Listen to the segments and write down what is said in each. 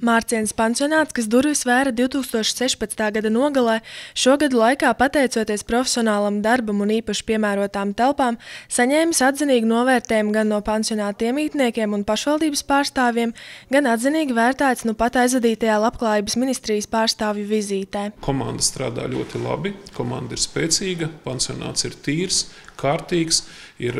Mārciņas pansionāts, kas durvis vēra 2016. gada nogalē, šogad laikā, pateicoties profesionālam darbam un īpaši piemērotām telpām, saņēmis atzinīgu novērtējumu gan no pansionāta iemītniekiem un pašvaldības pārstāvjiem, gan atzinīgi vērtēts nu pat aizvadītajā labklājības ministrijas pārstāvju vizītē. Komanda strādā ļoti labi, komanda ir spēcīga, pansionāts ir tīrs, kārtīgs, ir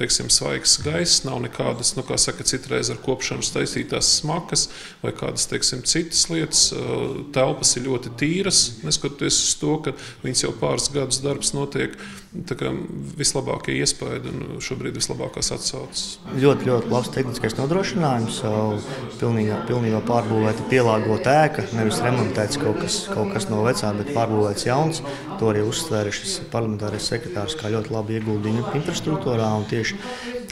teiksim, svaigs gaiss, nav nekādas, nu, kā saka, citreiz ar kopšanu saistītās smakas vai kādas teiksim, citas lietas. Telpas ir ļoti tīras, neskatoties uz to, ka viņas jau pāris gadus darbs notiek. Vislabākie iespējas un šobrīd vislabākās atsauces. Ļoti, ļoti labs tehniskais nodrošinājums. Pilnībā, pilnībā pārbūvēta, pielāgota ēka. Nevis remontēts kaut kas, kaut kas no vecā, bet pārbūvēts jauns. To arī uzsvēra šis parlamentārais sekretārs kā ļoti labu ieguldījumu infrastruktūrā tieši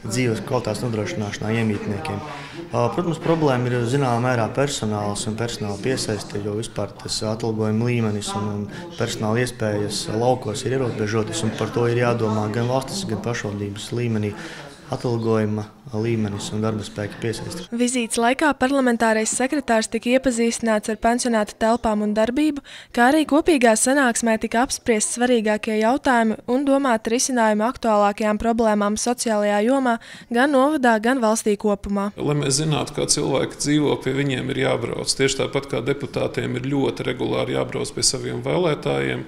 dzīves kvalitātes nodrošināšanā iemītniekiem. Protams, problēma ir zināmā mērā personāls un personāla piesaiste, jo vispār tas atalgojuma līmenis un, un personāla iespējas laukos ir ierobežotas. Par to ir jādomā gan valsts, gan pašvaldības līmenī atalgojuma līmenis un darba spēka piesaisti. Vizītes laikā parlamentārais sekretārs tika iepazīstināts ar pensionāta telpām un darbību, kā arī kopīgā sanāksmē tika apspriest svarīgākie jautājumi un domāt risinājumu aktuālākajām problēmām sociālajā jomā gan novadā, gan valstī kopumā. Lai mēs zinātu, kā cilvēki dzīvo, pie viņiem ir jābrauc. Tieši tāpat kā deputātiem ir ļoti regulāri jābrauc pie saviem vēlētājiem,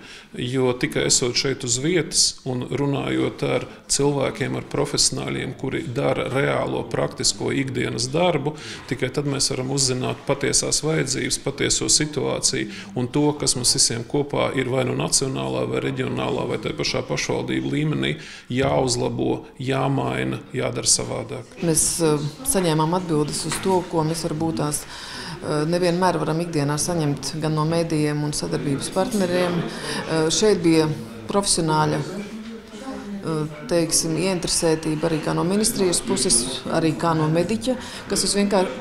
jo tikai esot šeit uz vietas un runājot ar cilvēkiem, ar profesionāļiem, kuri dara reālo, praktisko ikdienas darbu. Tikai tad mēs varam uzzināt patiesās vajadzības, patieso situāciju un to, kas mums visiem kopā ir vai nu nacionālā, vai reģionālā, vai tā pašā pašvaldību līmenī, jāuzlabo, jāmaina, jādara savādāk. Mēs uh, saņēmām atbildes uz to, ko mēs varbūt tās uh, nevienmēr varam ikdienā saņemt gan no mēdījiem un sadarbības partneriem. Uh, šeit bija profesionāļa teiksim, ieinteresētība arī no ministrijas puses, arī no mediķa, kas,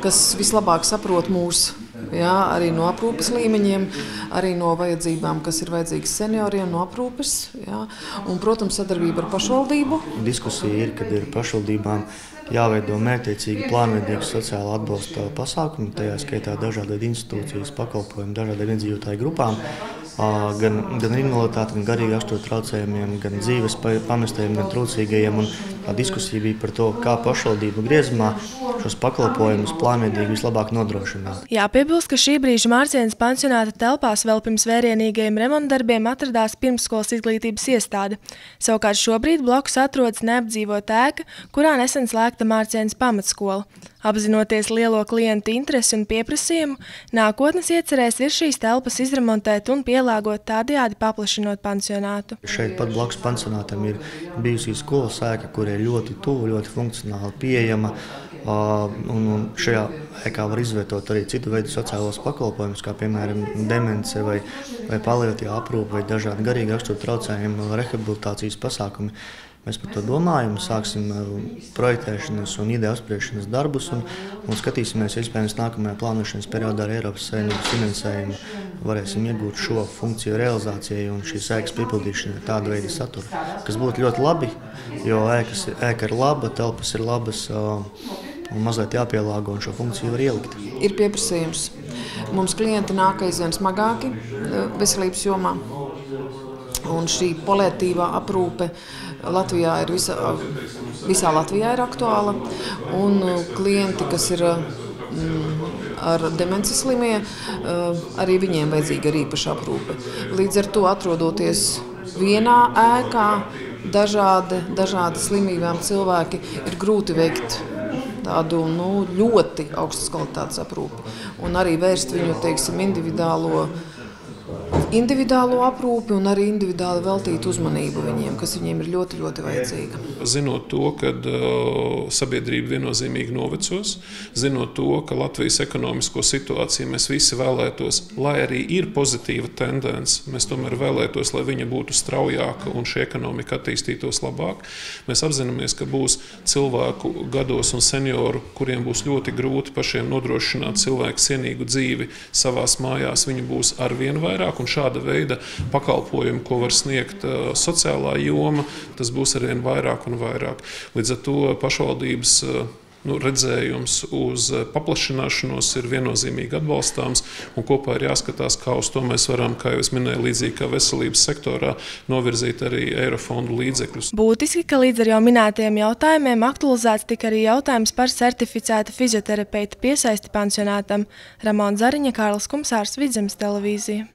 kas vislabāk saprot mūsu. Jā, arī no aprūpes līmeņiem, arī no vajadzībām, kas ir vajadzīgas senioriem, no aprūpes. Jā, un, protams, sadarbība ar pašvaldību. Diskusija ir, kad ir pašvaldībām jāveido mērķiecīgi, plānveidīgi sociāla atbalsta pasākumi, tajā skaitā dažādi institūcijas pakalpojumi dažādiem iedzīvotāju grupām gan, gan invaliditāti, gan garīgi rakstura traucējumiem, gan dzīves pamestajiem, gan trūcīgajiem. Un diskusija bija par to, kā pašvaldību griezumā šos pakalpojumus plānveidīgi vislabāk nodrošināt. Jāpiebilst, ka šī brīža Mārcienas pansionāta telpās vēl pirms vērienīgajiem remontdarbiem atradās pirmsskolas izglītības iestāde. Savukārt šobrīd blakus atrodas neapdzīvota ēka, kurā nesen slēgta Mārcienas pamatskola. Apzinoties lielo klientu interesi un pieprasījumu, nākotnes iecerēs ir šīs telpas izremontēt un pielāgot tādējādi paplašinot pansionātu. Šeit pat blakus pansionātam ir bijusi skolas ēka, kur ir ļoti tuvu, ļoti funkcionāli pieejama. Un, un šajā ēkā var izvietot arī citu veidu sociālos pakalpojumus, kā piemēram demence vai, vai palietīva aprūpe vai dažādi garīgi rakstura traucējumi, rehabilitācijas pasākumi. Mēs par to domājam, sāksim projektēšanas un ideju apspriešanas darbus un, un skatīsimies, iespējams, nākamajā plānošanas periodā ar Eiropas Savienības finansējumu varēsim iegūt šo funkciju realizācijai un šīs ēkas piepildīšanai tādu veidu saturu, kas būtu ļoti labi, jo ēkas, ēka ir laba, telpas ir labas un mazliet jāpielāgo un šo funkciju var ielikt. Ir pieprasījums. Mums klienti nāk aizvien smagāki veselības jomā. Un šī palietīvā aprūpe Latvijā ir visa, visā Latvijā ir aktuāla. Un klienti, kas ir mm, ar demences slimie, arī viņiem vajadzīga ir īpaša aprūpe. Līdz ar to atrodoties vienā ēkā, dažādi, dažādi slimībām cilvēki ir grūti veikt tādu nu, ļoti augstas kvalitātes aprūpi un arī vērst viņu teiksim, individuālo individuālo aprūpi un arī individuāli veltīt uzmanību viņiem, kas viņiem ir ļoti, ļoti vajadzīga. Zinot to, ka uh, sabiedrība viennozīmīgi novecos, zinot to, ka Latvijas ekonomisko situāciju mēs visi vēlētos, lai arī ir pozitīva tendence, mēs tomēr vēlētos, lai viņa būtu straujāka un šī ekonomika attīstītos labāk. Mēs apzināmies, ka būs cilvēku gados un senioru, kuriem būs ļoti grūti pašiem nodrošināt cilvēku cienīgu dzīvi savās mājās. Viņu būs arvien vairāk un šāda veida pakalpojumu, ko var sniegt uh, sociālā joma, tas būs arvien vairāk un vairāk. Līdz ar to pašvaldības uh, nu, redzējums uz paplašināšanos ir viennozīmīgi atbalstāms un kopā ir jāskatās, kā uz to mēs varam, kā jau es minēju, līdzīgi kā veselības sektorā, novirzīt arī Eirofondu līdzekļus. Būtiski, ka līdz ar jau minētajiem jautājumiem aktualizēts tika arī jautājums par certificēta fizioterapeita piesaisti pansionātam. Ramona Zariņa, Kārlis Kumsārs, Vidzemes televīzija.